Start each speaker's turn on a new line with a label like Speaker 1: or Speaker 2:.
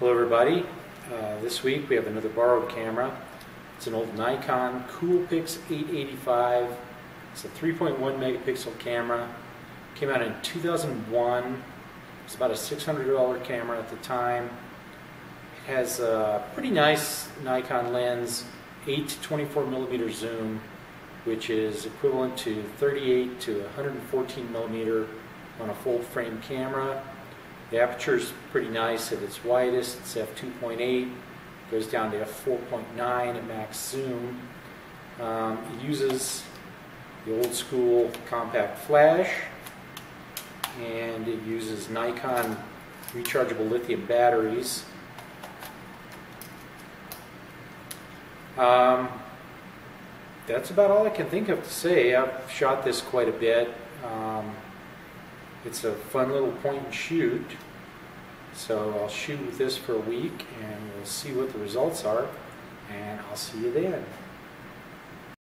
Speaker 1: Hello everybody. Uh, this week we have another borrowed camera. It's an old Nikon Coolpix 885. It's a 3.1 megapixel camera. Came out in 2001. It's about a $600 camera at the time. It has a pretty nice Nikon lens, 8 to 24 millimeter zoom, which is equivalent to 38 to 114 millimeter on a full frame camera. The aperture is pretty nice at its widest. It's f2.8, goes down to f4.9 at max zoom. Um, it uses the old school compact flash, and it uses Nikon rechargeable lithium batteries. Um, that's about all I can think of to say. I've shot this quite a bit. Um, it's a fun little point and shoot. So I'll shoot with this for a week and we'll see what the results are. And I'll see you then.